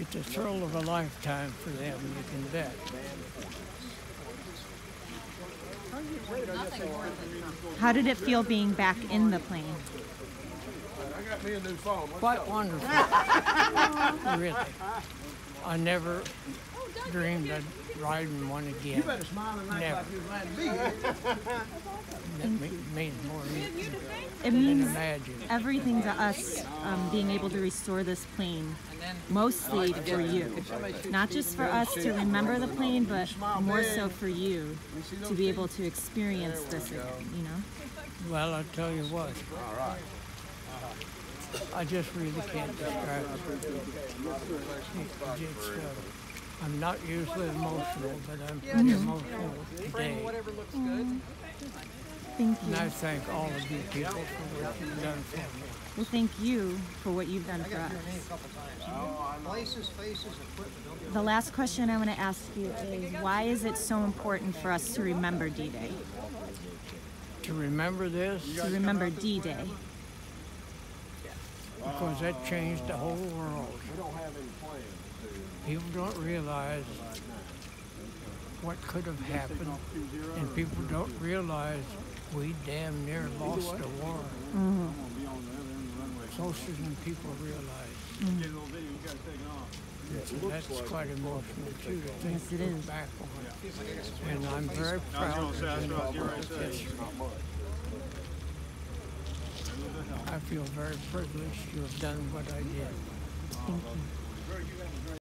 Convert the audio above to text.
It's a thrill of a lifetime for them, you can bet. How did it feel being back in the plane? I got me a new phone. What's Quite up? wonderful. really. I never dreamed I'd ride in one You again. better smile and act Never. like you was glad to be here. Me- means more It means everything to us um, being able to restore this plane, mostly for you. Not just for us to remember the plane, but more so for you to be able to experience this again, you know? Well, i'll tell you what. I just really can't describe it. It- it's, uh, I'm not usually emotional, but I'm pretty emotional today. Mm. Thank you. And I thank all of you people for what you've done for me. Well, thank you for what you've done for us. Places, faces, equipment. The last question I want to ask you is why is it so important for us to remember D-Day? To remember this, To remember D-Day? Because that changed the whole world. People don't realize what could have happened, and people don't realize we damn near lost the war. Closer than people realize. So that's quite emotional too to think Yes, it is. back on. And I'm very proud to have been part of history. I feel very privileged to have done what I did. Thank you.